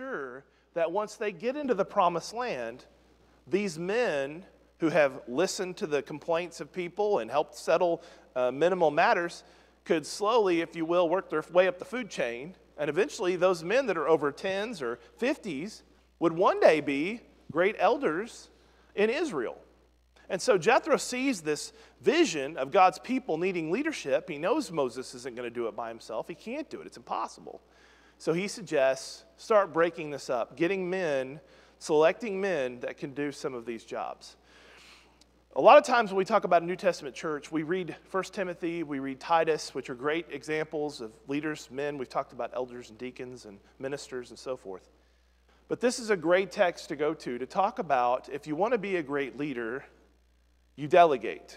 sure that once they get into the promised land, these men who have listened to the complaints of people and helped settle uh, minimal matters could slowly, if you will, work their way up the food chain. And eventually, those men that are over 10s or 50s would one day be great elders in Israel. And so Jethro sees this vision of God's people needing leadership. He knows Moses isn't going to do it by himself. He can't do it, it's impossible. So he suggests start breaking this up, getting men, selecting men that can do some of these jobs. A lot of times when we talk about a New Testament church, we read 1 Timothy, we read Titus, which are great examples of leaders, men. We've talked about elders and deacons and ministers and so forth. But this is a great text to go to to talk about if you want to be a great leader, you delegate.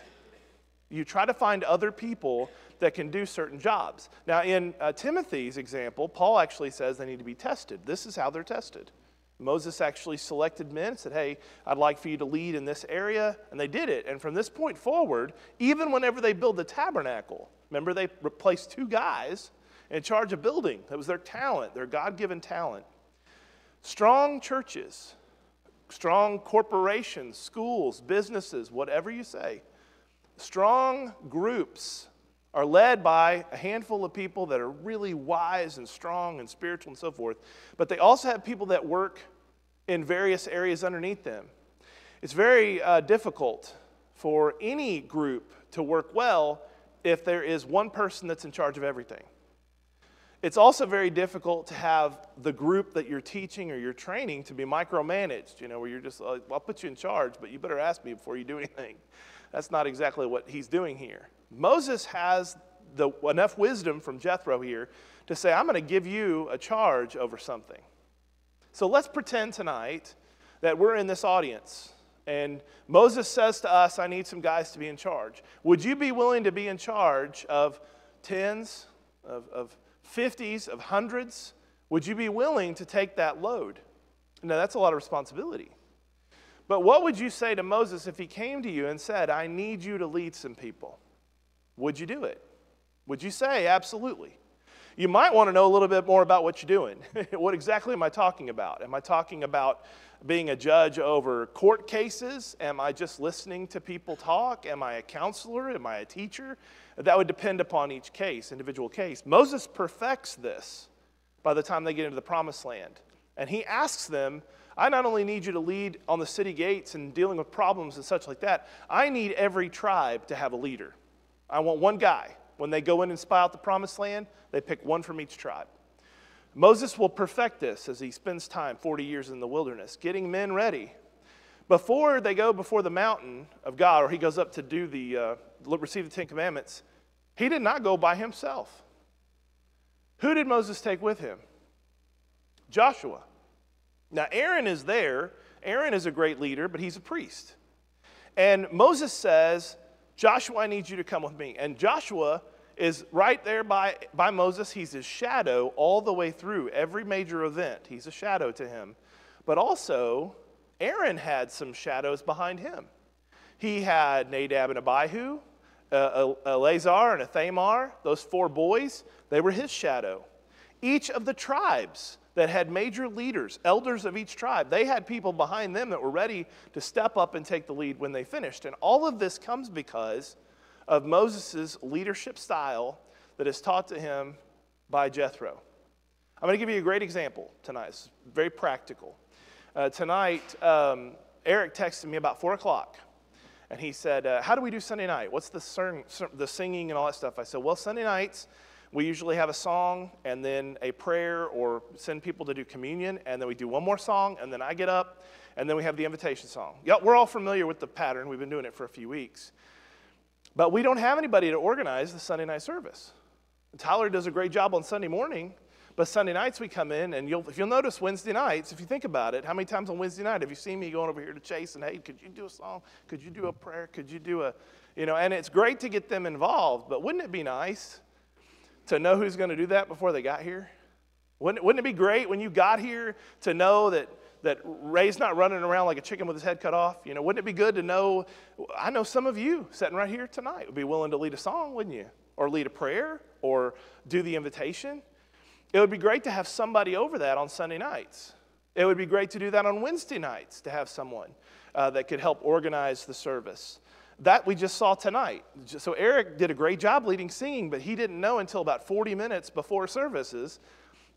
You try to find other people that can do certain jobs. Now, in uh, Timothy's example, Paul actually says they need to be tested. This is how they're tested. Moses actually selected men and said, Hey, I'd like for you to lead in this area. And they did it. And from this point forward, even whenever they build the tabernacle, remember they replaced two guys in charge of building. That was their talent, their God given talent. Strong churches strong corporations, schools, businesses, whatever you say, strong groups are led by a handful of people that are really wise and strong and spiritual and so forth, but they also have people that work in various areas underneath them. It's very uh, difficult for any group to work well if there is one person that's in charge of everything. It's also very difficult to have the group that you're teaching or you're training to be micromanaged, you know, where you're just like, I'll put you in charge, but you better ask me before you do anything. That's not exactly what he's doing here. Moses has the, enough wisdom from Jethro here to say, I'm going to give you a charge over something. So let's pretend tonight that we're in this audience and Moses says to us, I need some guys to be in charge. Would you be willing to be in charge of tens, of, of 50s, of hundreds, would you be willing to take that load? Now, that's a lot of responsibility. But what would you say to Moses if he came to you and said, I need you to lead some people? Would you do it? Would you say, absolutely? You might want to know a little bit more about what you're doing. what exactly am I talking about? Am I talking about being a judge over court cases? Am I just listening to people talk? Am I a counselor? Am I a teacher? That would depend upon each case, individual case. Moses perfects this by the time they get into the promised land. And he asks them, I not only need you to lead on the city gates and dealing with problems and such like that, I need every tribe to have a leader. I want one guy. When they go in and spy out the promised land, they pick one from each tribe. Moses will perfect this as he spends time 40 years in the wilderness, getting men ready. Before they go before the mountain of God, or he goes up to do the, uh, receive the Ten Commandments, he did not go by himself. Who did Moses take with him? Joshua. Now, Aaron is there. Aaron is a great leader, but he's a priest. And Moses says, Joshua, I need you to come with me. And Joshua is right there by, by Moses. He's his shadow all the way through every major event. He's a shadow to him. But also, Aaron had some shadows behind him. He had Nadab and Abihu, uh, Eleazar and Ithamar, those four boys, they were his shadow. Each of the tribes that had major leaders, elders of each tribe, they had people behind them that were ready to step up and take the lead when they finished. And all of this comes because of Moses' leadership style that is taught to him by Jethro. I'm going to give you a great example tonight. It's very practical. Uh, tonight, um, Eric texted me about 4 o'clock and he said, uh, How do we do Sunday night? What's the, ser- the singing and all that stuff? I said, Well, Sunday nights, we usually have a song and then a prayer or send people to do communion, and then we do one more song, and then I get up, and then we have the invitation song. Yeah, we're all familiar with the pattern. We've been doing it for a few weeks. But we don't have anybody to organize the Sunday night service. Tyler does a great job on Sunday morning, but Sunday nights we come in, and you'll, if you'll notice Wednesday nights, if you think about it, how many times on Wednesday night have you seen me going over here to Chase and, hey, could you do a song? Could you do a prayer? Could you do a, you know, and it's great to get them involved, but wouldn't it be nice to know who's going to do that before they got here? Wouldn't, wouldn't it be great when you got here to know that, that Ray's not running around like a chicken with his head cut off? You know, wouldn't it be good to know? I know some of you sitting right here tonight would be willing to lead a song, wouldn't you? Or lead a prayer or do the invitation. It would be great to have somebody over that on Sunday nights. It would be great to do that on Wednesday nights to have someone uh, that could help organize the service. That we just saw tonight. So Eric did a great job leading singing, but he didn't know until about 40 minutes before services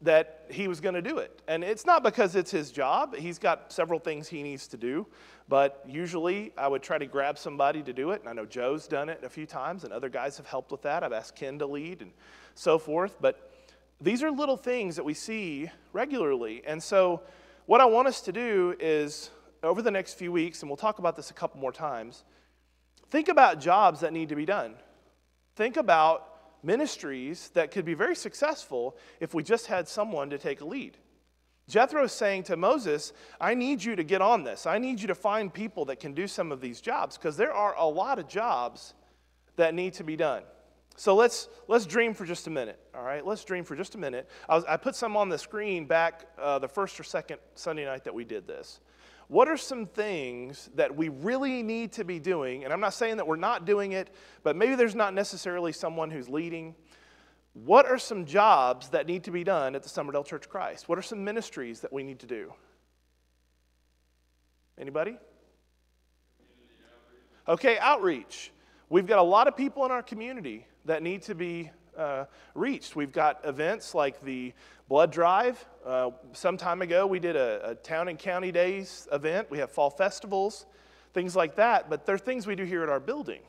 that he was going to do it. And it's not because it's his job, he's got several things he needs to do. But usually I would try to grab somebody to do it. And I know Joe's done it a few times, and other guys have helped with that. I've asked Ken to lead and so forth. But these are little things that we see regularly. And so, what I want us to do is over the next few weeks, and we'll talk about this a couple more times, think about jobs that need to be done. Think about ministries that could be very successful if we just had someone to take a lead. Jethro is saying to Moses, I need you to get on this. I need you to find people that can do some of these jobs because there are a lot of jobs that need to be done. So let's, let's dream for just a minute, all right? Let's dream for just a minute. I, was, I put some on the screen back uh, the first or second Sunday night that we did this. What are some things that we really need to be doing? And I'm not saying that we're not doing it, but maybe there's not necessarily someone who's leading. What are some jobs that need to be done at the Summerdale Church Christ? What are some ministries that we need to do? Anybody? Okay, outreach. We've got a lot of people in our community that need to be uh, reached. We've got events like the blood drive. Uh, some time ago, we did a, a, town and county days event. We have fall festivals, things like that. But there are things we do here at our building.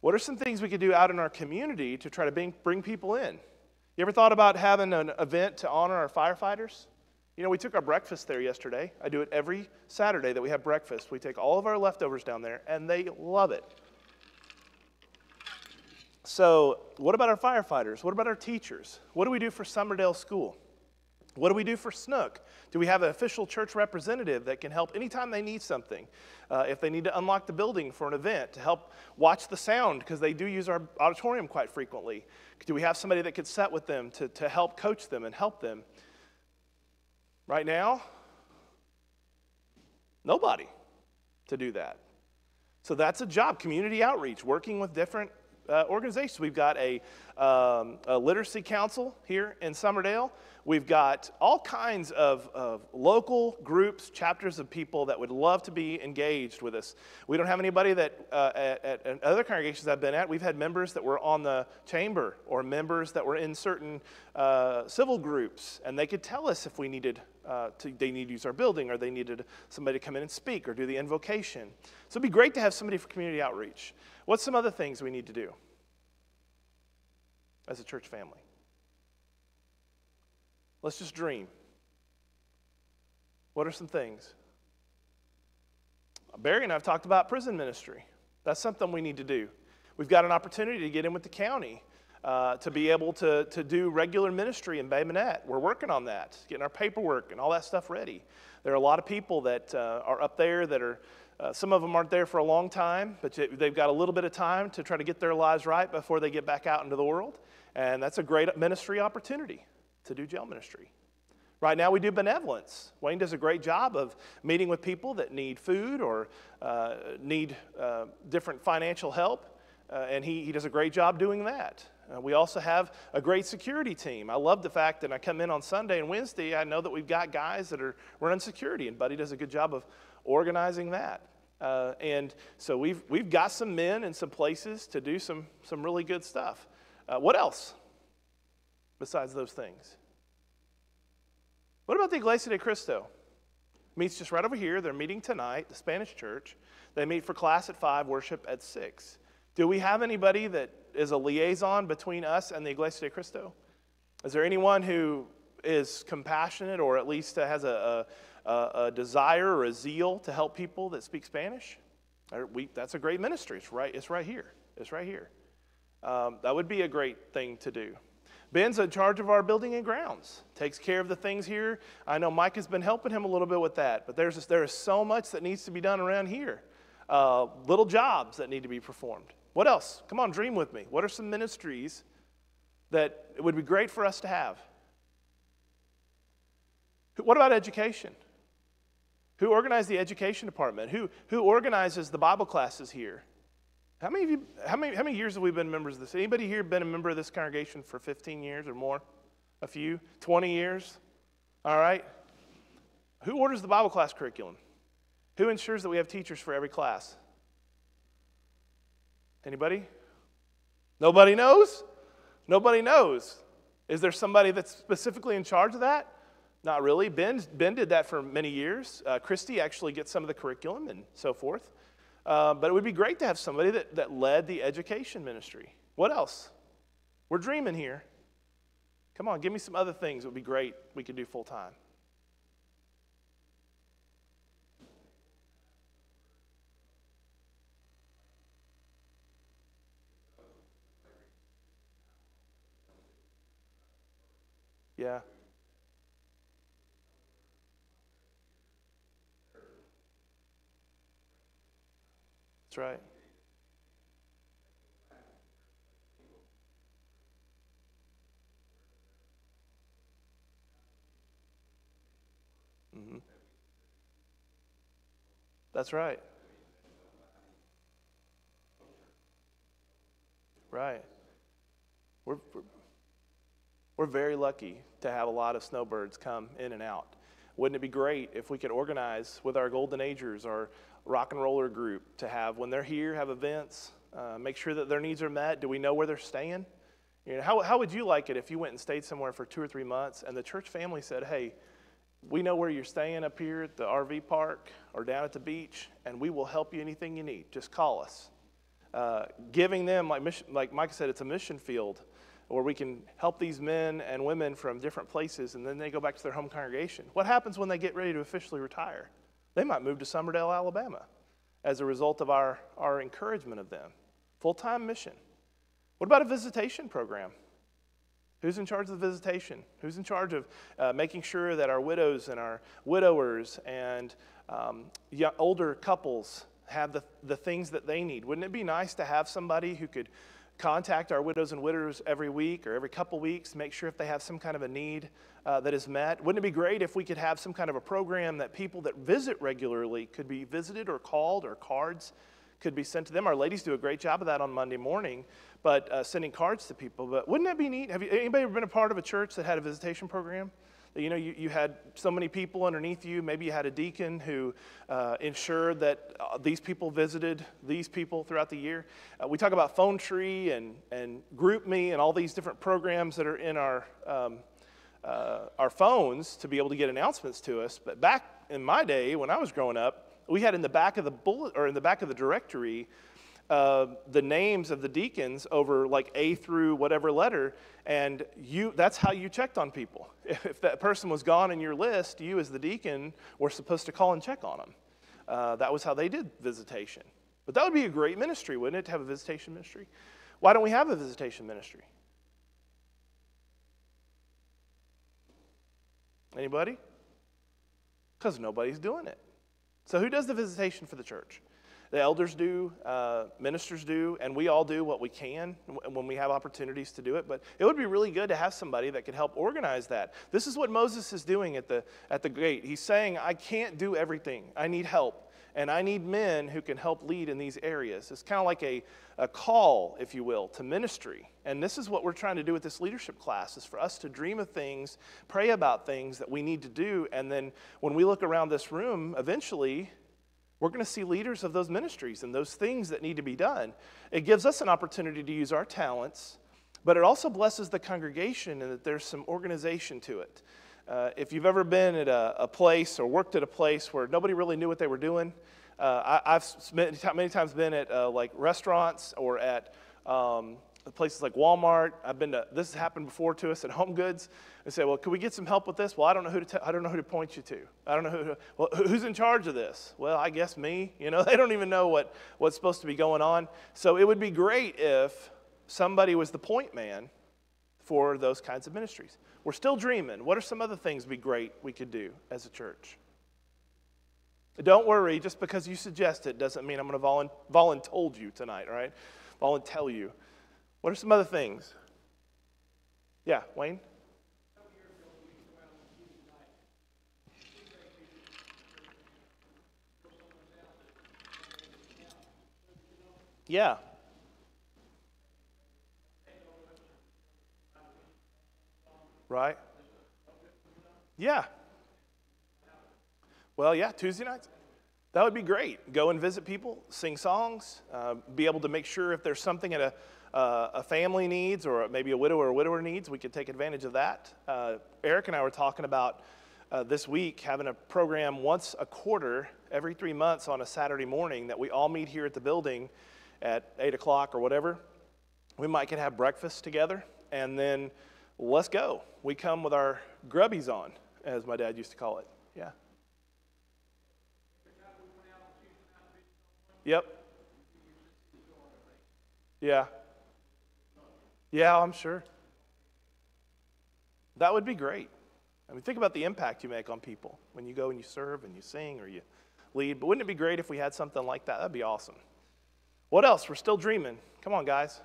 What are some things we could do out in our community to try to bring, bring people in? You ever thought about having an event to honor our firefighters? You know, we took our breakfast there yesterday. I do it every Saturday that we have breakfast. We take all of our leftovers down there, and they love it. So, what about our firefighters? What about our teachers? What do we do for Summerdale School? What do we do for Snook? Do we have an official church representative that can help anytime they need something? Uh, if they need to unlock the building for an event, to help watch the sound, because they do use our auditorium quite frequently. Do we have somebody that could set with them to, to help coach them and help them? Right now, nobody to do that. So that's a job, community outreach, working with different organizations. We've got a, um, a, literacy council here in Summerdale. We've got all kinds of, of, local groups, chapters of people that would love to be engaged with us. We don't have anybody that uh, at, at, other congregations I've been at, we've had members that were on the chamber or members that were in certain uh, civil groups, and they could tell us if we needed uh, to, they need to use our building or they needed somebody to come in and speak or do the invocation. So it'd be great to have somebody for community outreach. What's some other things we need to do as a church family? Let's just dream. What are some things? Barry and I have talked about prison ministry. That's something we need to do. We've got an opportunity to get in with the county uh, to be able to, to do regular ministry in Bay Minette. We're working on that, getting our paperwork and all that stuff ready. There are a lot of people that uh, are up there that are uh, some of them aren't there for a long time, but they've got a little bit of time to try to get their lives right before they get back out into the world. And that's a great ministry opportunity to do jail ministry. Right now, we do benevolence. Wayne does a great job of meeting with people that need food or uh, need uh, different financial help, uh, and he, he does a great job doing that. Uh, we also have a great security team. I love the fact that I come in on Sunday and Wednesday, I know that we've got guys that are running security, and Buddy does a good job of organizing that. Uh, and so we've, we've got some men and some places to do some, some really good stuff. Uh, what else besides those things? What about the Iglesia de Cristo? Meets just right over here. They're meeting tonight, the Spanish church. They meet for class at 5, worship at 6. Do we have anybody that is a liaison between us and the Iglesia de Cristo? Is there anyone who is compassionate or at least has a, a, a desire or a zeal to help people that speak Spanish? We, that's a great ministry. It's right, it's right here. It's right here. Um, that would be a great thing to do. Ben's in charge of our building and grounds, takes care of the things here. I know Mike has been helping him a little bit with that, but there's, there is so much that needs to be done around here. Uh, little jobs that need to be performed. What else? Come on, dream with me. What are some ministries that it would be great for us to have? What about education? Who organized the education department? Who, who organizes the Bible classes here? How many of you, how many, how many years have we been members of this? Anybody here been a member of this congregation for 15 years or more? A few? 20 years? All right. Who orders the Bible class curriculum? Who ensures that we have teachers for every class? Anybody? Nobody knows? Nobody knows. Is there somebody that's specifically in charge of that? Not really. Ben, ben did that for many years. Uh, Christy actually gets some of the curriculum and so forth. Uh, but it would be great to have somebody that, that led the education ministry. What else? We're dreaming here. Come on, give me some other things that would be great we could do full time. Yeah. That's right. Mm-hmm. That's right. Right. We're, we're, we're very lucky to have a lot of snowbirds come in and out. Wouldn't it be great if we could organize with our Golden Agers or rock and roller group to have, when they're here, have events, uh, make sure that their needs are met? Do we know where they're staying? You know, how, how would you like it if you went and stayed somewhere for two or three months and the church family said, hey, we know where you're staying up here at the RV park or down at the beach, and we will help you anything you need. Just call us. Uh, giving them, like, mission, like Mike said, it's a mission field where we can help these men and women from different places, and then they go back to their home congregation. What happens when they get ready to officially retire? They might move to Summerdale, Alabama, as a result of our, our encouragement of them. Full time mission. What about a visitation program? Who's in charge of the visitation? Who's in charge of uh, making sure that our widows and our widowers and um, older couples have the, the things that they need? Wouldn't it be nice to have somebody who could contact our widows and widowers every week or every couple weeks, make sure if they have some kind of a need uh, that is met. Wouldn't it be great if we could have some kind of a program that people that visit regularly could be visited or called or cards could be sent to them? Our ladies do a great job of that on Monday morning, but uh, sending cards to people. But wouldn't that be neat? Have you, anybody ever been a part of a church that had a visitation program? You know, you, you had so many people underneath you. Maybe you had a deacon who uh, ensured that uh, these people visited these people throughout the year. Uh, we talk about Phone Tree and, and GroupMe and all these different programs that are in our, um, uh, our phones to be able to get announcements to us. But back in my day, when I was growing up, we had in the back of the bullet or in the back of the directory uh, the names of the deacons over like A through whatever letter, and you that's how you checked on people. If, that person was gone in your list, you as the deacon were supposed to call and check on them. Uh, that was how they did visitation. But that would be a great ministry, wouldn't it, to have a visitation ministry? Why don't we have a visitation ministry? Anybody? Because nobody's doing it. So, who does the visitation for the church? The elders do, uh, ministers do, and we all do what we can when we have opportunities to do it. But it would be really good to have somebody that could help organize that. This is what Moses is doing at the, at the gate. He's saying, I can't do everything, I need help. And I need men who can help lead in these areas. It's kind of like a, a call, if you will, to ministry. And this is what we're trying to do with this leadership class is for us to dream of things, pray about things that we need to do. And then when we look around this room, eventually we're going to see leaders of those ministries and those things that need to be done. It gives us an opportunity to use our talents, but it also blesses the congregation and that there's some organization to it. Uh, if you've ever been at a, a, place or worked at a place where nobody really knew what they were doing, uh, I, have many times been at uh, like restaurants or at um, places like Walmart. I've been to, this has happened before to us at Home Goods. And say, well, could we get some help with this? Well, I don't know who to, I don't know who to point you to. I don't know who to, well, who's in charge of this? Well, I guess me. You know, they don't even know what, what's supposed to be going on. So it would be great if somebody was the point man for those kinds of ministries. We're still dreaming. What are some other things be great we could do as a church? Don't worry, just because you suggest it doesn't mean I'm going to volun- voluntold you tonight, right? Volunteer you. What are some other things? Yeah, Wayne? Yeah. Right? Yeah. Well, yeah, Tuesday nights. That would be great. Go and visit people, sing songs, uh, be able to make sure if there's something at a, uh, a family needs or maybe a widow or a widower needs, we could take advantage of that. Uh, Eric and I were talking about uh, this week having a program once a quarter, every three months on a Saturday morning that we all meet here at the building at 8 o'clock or whatever. We might could have breakfast together and then let's go. We come with our grubbies on, as my dad used to call it. Yeah. Yep. Yeah. Yeah, I'm sure. That would be great. I mean, think about the impact you make on people when you go and you serve and you sing or you lead. But wouldn't it be great if we had something like that? That'd be awesome. What else? We're still dreaming. Come on, guys.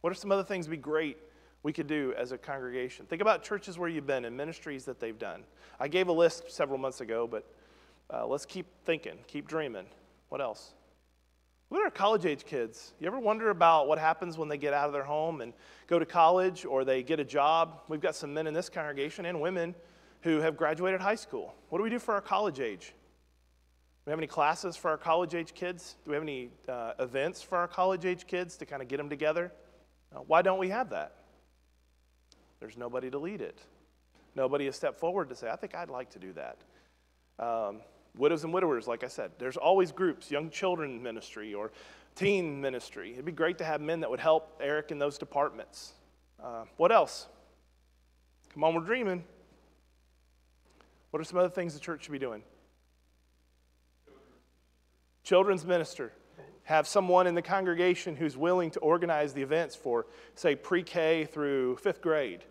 What are some other things be great we could do as a congregation? Think about churches where you've been and ministries that they've done. I gave a list several months ago, but uh, let's keep thinking, keep dreaming. What else? What are college age kids? You ever wonder about what happens when they get out of their home and go to college or they get a job? We've got some men in this congregation and women who have graduated high school. What do we do for our college age? Do we have any classes for our college age kids? Do we have any uh, events for our college age kids to kind of get them together? Uh, why don't we have that? There's nobody to lead it. Nobody has stepped forward to say, I think I'd like to do that. Um, widows and widowers, like I said, there's always groups, young children ministry or teen ministry. It'd be great to have men that would help Eric in those departments. Uh, what else? Come on, we're dreaming. What are some other things the church should be doing? Children's minister. Have someone in the congregation who's willing to organize the events for, say, pre K through fifth grade.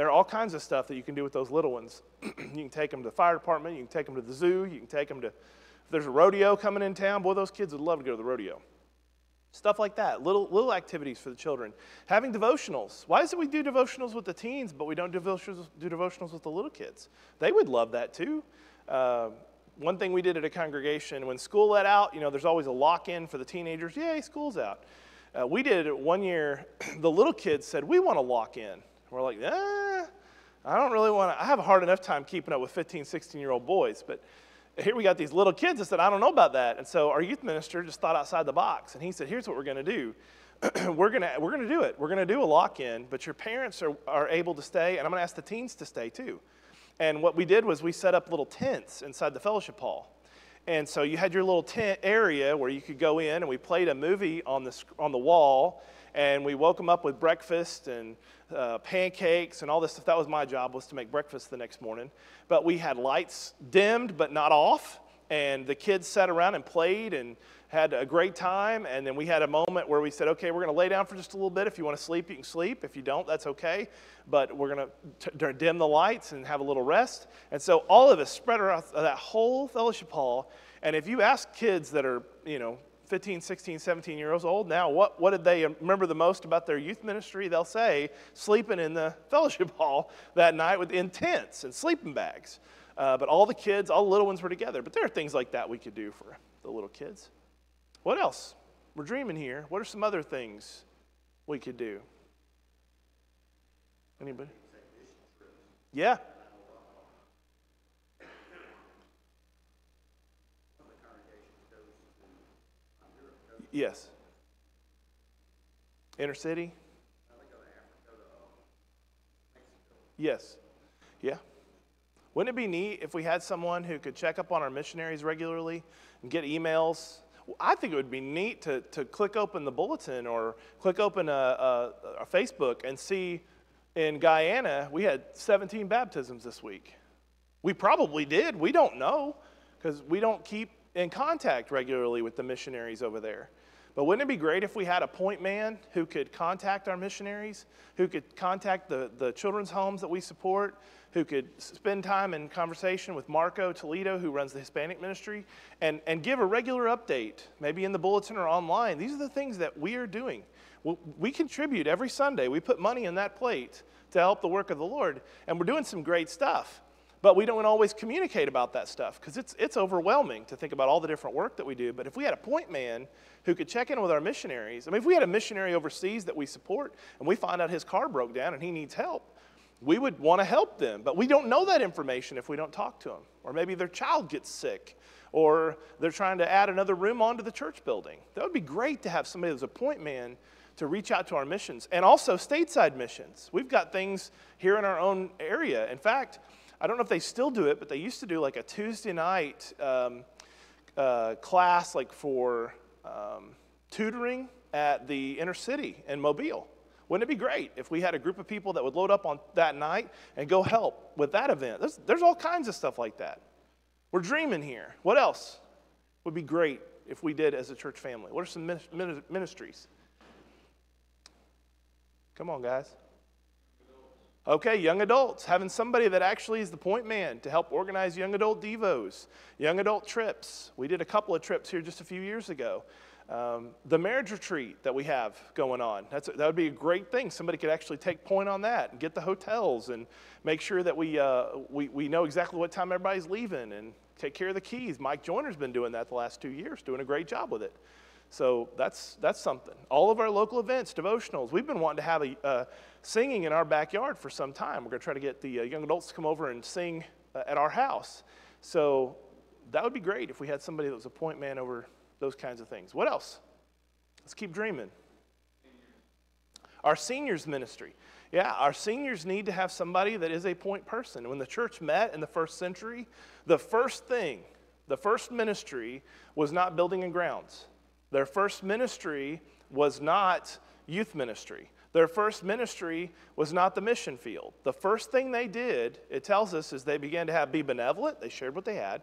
There are all kinds of stuff that you can do with those little ones. you can take them to the fire department, you can take them to the zoo, you can take them to, if there's a rodeo coming in town, boy, those kids would love to go to the rodeo. Stuff like that, little, little activities for the children. Having devotionals. Why is it we do devotionals with the teens, but we don't do devotionals, with the little kids? They would love that too. Uh, one thing we did at a congregation, when school let out, you know, there's always a lock in for the teenagers. Yay, school's out. Uh, we did it one year. The little kids said, We want to lock in. We're like, eh, I don't really want to. I have a hard enough time keeping up with 15, 16 year old boys, but here we got these little kids that said, I don't know about that. And so our youth minister just thought outside the box. And he said, Here's what we're going to do. we're going to we're gonna do it. We're going to do a lock in, but your parents are, are able to stay, and I'm going to ask the teens to stay too. And what we did was we set up little tents inside the fellowship hall. And so you had your little tent area where you could go in, and we played a movie on the, on the wall, and we woke them up with breakfast and uh, pancakes and all this stuff. That was my job was to make breakfast the next morning. But we had lights dimmed but not off, and the kids sat around and played and had a great time. And then we had a moment where we said, okay, we're going to lay down for just a little bit. If you want to sleep, you can sleep. If you don't, that's okay. But we're going to dim the lights and have a little rest. And so all of us spread around that whole fellowship hall. And if you ask kids that are, you know, 15, 16, 17 years old now, what, what did they remember the most about their youth ministry? They'll say sleeping in the fellowship hall that night with in tents and sleeping bags. Uh, but all the kids, all the little ones were together. But there are things like that we could do for the little kids. What else? We're dreaming here. What are some other things we could do? Anybody? Yeah. Yes. Inner city? Yes. Yeah. Wouldn't it be neat if we had someone who could check up on our missionaries regularly and get emails? I think it would be neat to, to click open the bulletin or click open a, a, a Facebook and see in Guyana, we had 17 baptisms this week. We probably did. We don't know because we don't keep in contact regularly with the missionaries over there. But wouldn't it be great if we had a point man who could contact our missionaries, who could contact the, the children's homes that we support, who could spend time in conversation with Marco Toledo, who runs the Hispanic ministry, and, and give a regular update, maybe in the bulletin or online. These are the things that we are doing. We, we contribute every Sunday, we put money in that plate to help the work of the Lord, and we're doing some great stuff. But we don't always communicate about that stuff because it's, it's overwhelming to think about all the different work that we do. But if we had a point man who could check in with our missionaries, I mean, if we had a missionary overseas that we support and we find out his car broke down and he needs help, we would want to help them, but we don't know that information if we don't talk to them. Or maybe their child gets sick, or they're trying to add another room onto the church building. That would be great to have somebody as a point man to reach out to our missions and also stateside missions. We've got things here in our own area. In fact, I don't know if they still do it, but they used to do like a Tuesday night um, uh, class, like for um, tutoring at the inner city in Mobile. Wouldn't it be great if we had a group of people that would load up on that night and go help with that event? There's, there's all kinds of stuff like that. We're dreaming here. What else would be great if we did as a church family? What are some ministries? Come on, guys. Okay, young adults, having somebody that actually is the point man to help organize young adult devos, young adult trips. We did a couple of trips here just a few years ago. Um, the marriage retreat that we have going on, that's that would be a great thing. Somebody could actually take point on that and get the hotels and make sure that we, uh, we, we know exactly what time everybody's leaving and take care of the keys. Mike Joyner's been doing that the last two years, doing a great job with it. So that's, that's something. All of our local events, devotionals, we've been wanting to have a, uh, singing in our backyard for some time. We're going to try to get the uh, young adults to come over and sing uh, at our house. So that would be great if we had somebody that was a point man over those kinds of things. What else? Let's keep dreaming. Our seniors ministry. Yeah, our seniors need to have somebody that is a point person. When the church met in the first century, the first thing, the first ministry was not building and grounds. Their first ministry was not youth ministry. Their first ministry was not the mission field. The first thing they did, it tells us, is they began to have be benevolent. They shared what they had.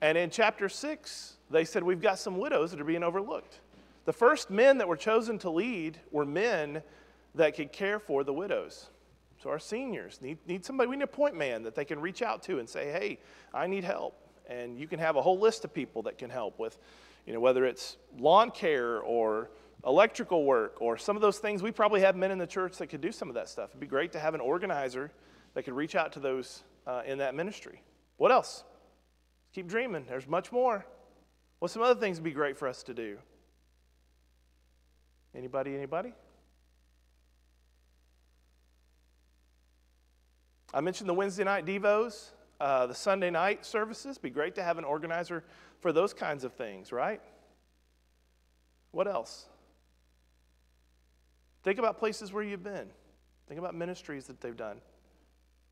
And in chapter 6, they said, We've got some widows that are being overlooked. The first men that were chosen to lead were men that could care for the widows. So our seniors need, need somebody, we need a point man that they can reach out to and say, Hey, I need help. And you can have a whole list of people that can help with, you know, whether it's lawn care or electrical work or some of those things. We probably have men in the church that could do some of that stuff. It'd be great to have an organizer that could reach out to those uh, in that ministry. What else? Keep dreaming. There's much more. What's some other things would be great for us to do? Anybody, anybody? I mentioned the Wednesday night Devos, uh, the Sunday night services. Be great to have an organizer for those kinds of things, right? What else? Think about places where you've been. Think about ministries that they've done.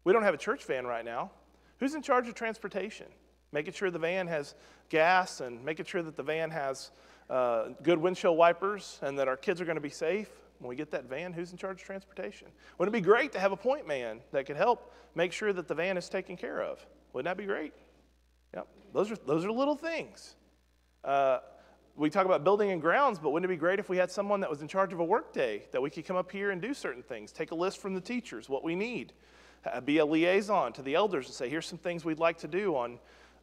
We don't have a church van right now. Who's in charge of transportation? Making sure the van has gas and making sure that the van has uh, good windshield wipers and that our kids are going to be safe. When we get that van, who's in charge of transportation? Wouldn't it be great to have a point man that could help make sure that the van is taken care of? Wouldn't that be great? Yep. Those are, those are little things. Uh, we talk about building and grounds, but wouldn't it be great if we had someone that was in charge of a work day that we could come up here and do certain things, take a list from the teachers, what we need, be a liaison to the elders and say, here's some things we'd like to do on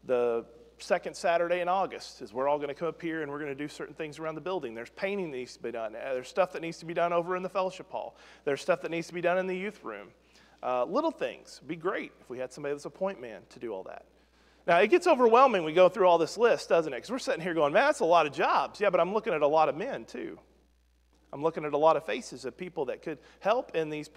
the second Saturday in August is we're all going to come up here and we're going to do certain things around the building. There's painting that needs to be done. Uh, there's stuff that needs to be done over in the fellowship hall. There's stuff that needs to be done in the youth room. Uh, little things. It'd be great if we had somebody that's a point man to do all that. Now, it gets overwhelming we go through all this list, doesn't it? Because we're sitting here going, man, that's a lot of jobs. Yeah, but I'm looking at a lot of men, too. I'm looking at a lot of faces of people that could help in these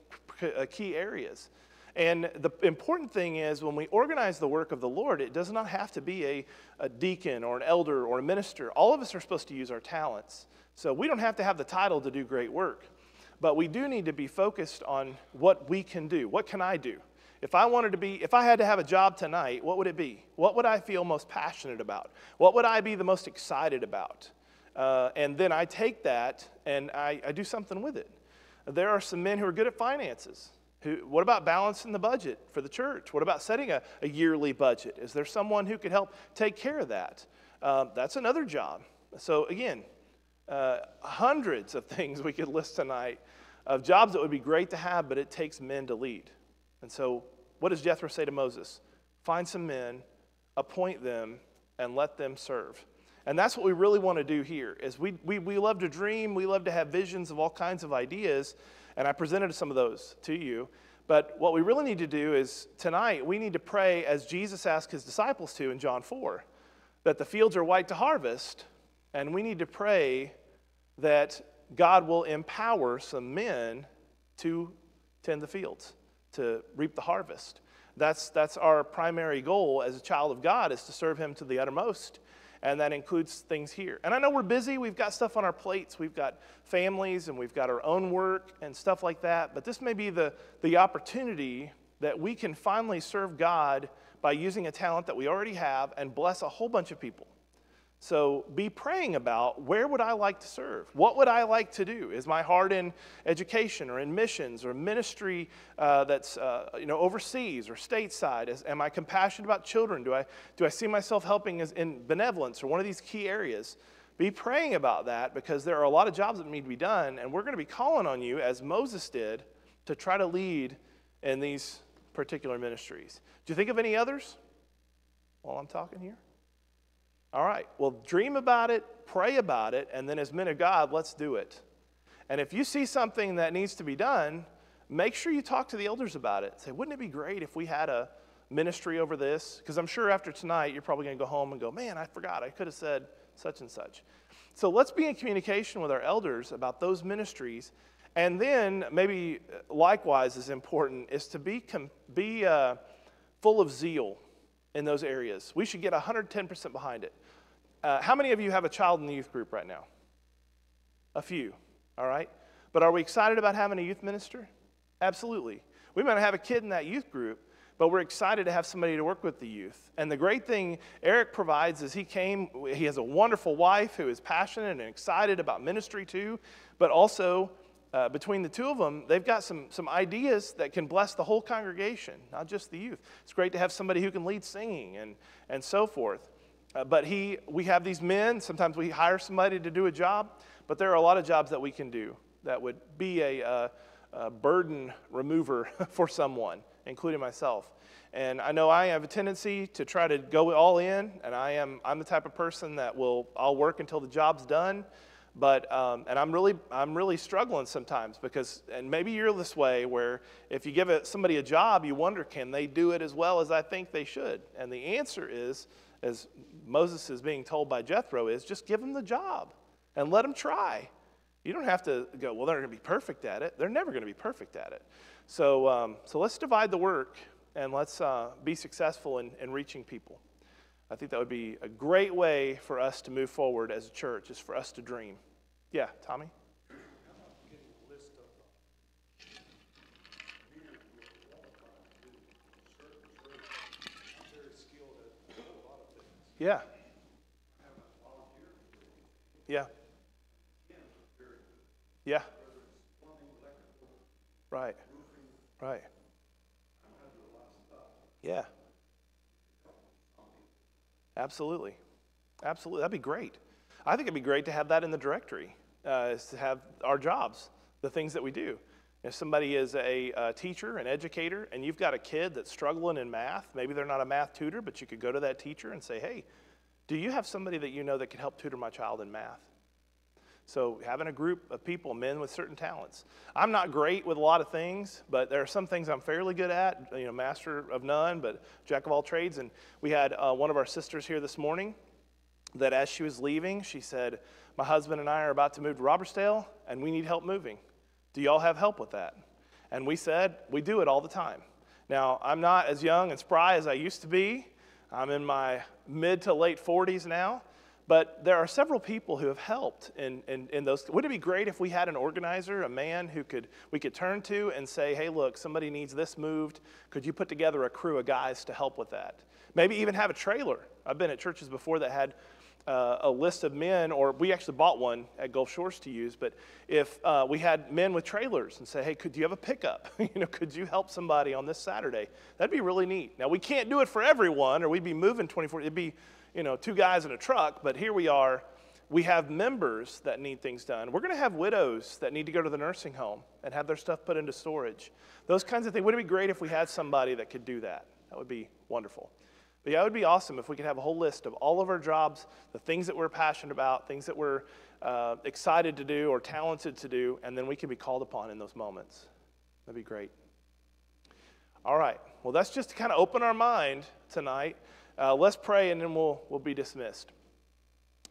uh, key areas. And the important thing is when we organize the work of the Lord, it does not have to be a, a deacon or an elder or a minister. All of us are supposed to use our talents. So we don't have to have the title to do great work. But we do need to be focused on what we can do. What can I do? If I wanted to be, if I had to have a job tonight, what would it be? What would I feel most passionate about? What would I be the most excited about? Uh, and then I take that and I, I do something with it. There are some men who are good at finances. Who, what about balancing the budget for the church? What about setting a, a yearly budget? Is there someone who could help take care of that? Um, that's another job. So, again, uh, hundreds of things we could list tonight of jobs that would be great to have, but it takes men to lead. And so, what does Jethro say to Moses? Find some men, appoint them, and let them serve. And that's what we really want to do here is we, we, we love to dream, we love to have visions of all kinds of ideas, and I presented some of those to you. But what we really need to do is tonight, we need to pray as Jesus asked his disciples to in John 4 that the fields are white to harvest, and we need to pray that God will empower some men to tend the fields. to reap the harvest. That's, that's our primary goal as a child of God is to serve him to the uttermost. And that includes things here. And I know we're busy. We've got stuff on our plates. We've got families and we've got our own work and stuff like that. But this may be the, the opportunity that we can finally serve God by using a talent that we already have and bless a whole bunch of people. So be praying about where would I like to serve? What would I like to do? Is my heart in education or in missions or ministry uh, that's uh, you know overseas or stateside? Is, am I compassionate about children? Do I do I see myself helping as in benevolence or one of these key areas? Be praying about that because there are a lot of jobs that need to be done, and we're going to be calling on you as Moses did to try to lead in these particular ministries. Do you think of any others while I'm talking here? All right, well, dream about it, pray about it, and then as men of God, let's do it. And if you see something that needs to be done, make sure you talk to the elders about it. Say, wouldn't it be great if we had a ministry over this? Because I'm sure after tonight, you're probably going to go home and go, man, I forgot. I could have said such and such. So let's be in communication with our elders about those ministries. And then, maybe likewise, as important, is to be, be uh, full of zeal in those areas. We should get 110% behind it. Uh, how many of you have a child in the youth group right now? A few, all right? But are we excited about having a youth minister? Absolutely. We might have a kid in that youth group, but we're excited to have somebody to work with the youth. And the great thing Eric provides is he came, he has a wonderful wife who is passionate and excited about ministry too, but also uh, between the two of them, they've got some, some ideas that can bless the whole congregation, not just the youth. It's great to have somebody who can lead singing and, and so forth. Uh, but he, we have these men. Sometimes we hire somebody to do a job, but there are a lot of jobs that we can do that would be a, uh, a burden remover for someone, including myself. And I know I have a tendency to try to go all in, and I am I'm the type of person that will I'll work until the job's done. But um, and I'm really I'm really struggling sometimes because and maybe you're this way where if you give somebody a job, you wonder can they do it as well as I think they should? And the answer is as Moses is being told by Jethro, is just give them the job and let them try. You don't have to go, well, they're going to be perfect at it. They're never going to be perfect at it. So, um, so let's divide the work and let's uh, be successful in, in reaching people. I think that would be a great way for us to move forward as a church, is for us to dream. Yeah, Tommy? Yeah. Yeah. Yeah. Right. Right. Yeah. Absolutely. Absolutely. That'd be great. I think it'd be great to have that in the directory, uh, is to have our jobs, the things that we do. If somebody is a, a, teacher, an educator, and you've got a kid that's struggling in math, maybe they're not a math tutor, but you could go to that teacher and say, hey, do you have somebody that you know that can help tutor my child in math? So, having a group of people, men with certain talents. I'm not great with a lot of things, but there are some things I'm fairly good at, you know, master of none, but jack of all trades. And we had uh, one of our sisters here this morning that as she was leaving, she said, My husband and I are about to move to Robertsdale, and we need help moving. Do y'all have help with that? And we said, We do it all the time. Now, I'm not as young and spry as I used to be. I'm in my mid to late 40s now. But there are several people who have helped in, in, in, those. Wouldn't it be great if we had an organizer, a man who could we could turn to and say, hey, look, somebody needs this moved. Could you put together a crew of guys to help with that? Maybe even have a trailer. I've been at churches before that had uh, a list of men, or we actually bought one at Gulf Shores to use, but if uh, we had men with trailers and say, hey, could you have a pickup? you know, could you help somebody on this Saturday? That'd be really neat. Now, we can't do it for everyone, or we'd be moving 24, it'd be, you know, two guys in a truck, but here we are. We have members that need things done. We're going to have widows that need to go to the nursing home and have their stuff put into storage. Those kinds of things. Wouldn't it be great if we had somebody that could do that? That would be wonderful. But yeah, it would be awesome if we could have a whole list of all of our jobs, the things that we're passionate about, things that we're uh, excited to do or talented to do, and then we can be called upon in those moments. That'd be great. All right. Well, that's just to kind of open our mind tonight. Uh, let's pray and then we'll, we'll be dismissed.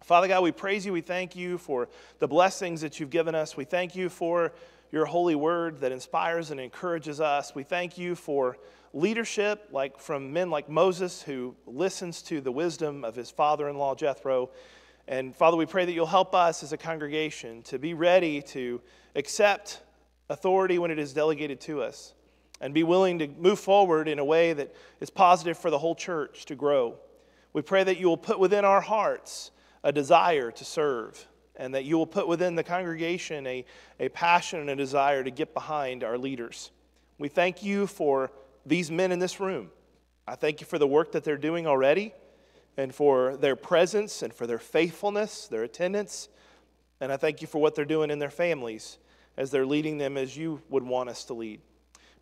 Father God, we praise you. We thank you for the blessings that you've given us. We thank you for your holy word that inspires and encourages us. We thank you for leadership, like from men like Moses, who listens to the wisdom of his father in law, Jethro. And Father, we pray that you'll help us as a congregation to be ready to accept authority when it is delegated to us and be willing to move forward in a way that is positive for the whole church to grow. We pray that you will put within our hearts a desire to serve and that you will put within the congregation a, a passion and a desire to get behind our leaders. We thank you for these men in this room. I thank you for the work that they're doing already and for their presence and for their faithfulness, their attendance. And I thank you for what they're doing in their families as they're leading them as you would want us to lead.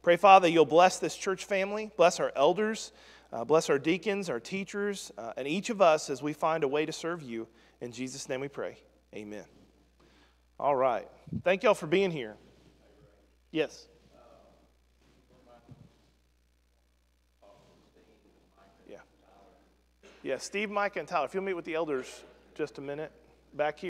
Pray, Father, you'll bless this church family, bless our elders, uh, bless our deacons, our teachers, uh, and each of us as we find a way to serve you. In Jesus' name we pray. Amen. All right. Thank y'all for being here. Yes. Yeah. Yeah, Steve, Mike, and Tyler. If you'll meet with the elders just a minute back here.